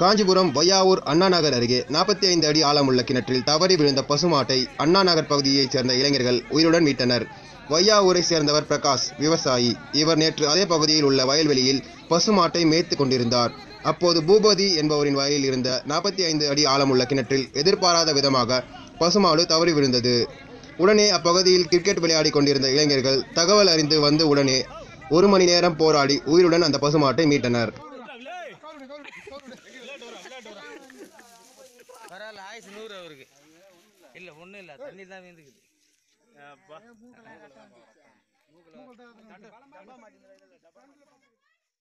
காஞ்சிபுரம் வையாவூர் அண்ணா நகர் அருகே நாற்பத்தி ஐந்து அடி ஆழமுள்ள கிணற்றில் தவறி விழுந்த பசுமாட்டை அண்ணா நகர் பகுதியைச் சேர்ந்த இளைஞர்கள் உயிருடன் மீட்டனர். வையாவூரை சேர்ந்தவர் பிரகாஷ் விவசாயி. இவர் நேற்று அதே பகுதியில் உள்ள வயல்வெளியில் பசுமாட்டை மேய்த்து கொண்டிருந்தார். அப்போது பூபதி என்பவரின் வயலில் இருந்த நாற்பத்தி ஐந்து அடி ஆழமுள்ள கிணற்றில் எதிர்பாராத விதமாக பசுமாடு தவறி விழுந்தது. உடனே அப்பகுதியில் கிரிக்கெட் விளையாடி கொண்டிருந்த இளைஞர்கள் தகவல் அறிந்து வந்து உடனே ஒரு மணி நேரம் போராடி உயிருடன் அந்த பசுமாட்டை மீட்டனர். பரவாயில்ல ஆயுசு நூறு அவருக்கு. இல்லை ஒன்றும் இல்லை தண்ணி தான் வீந்துக்குது. அப்பா.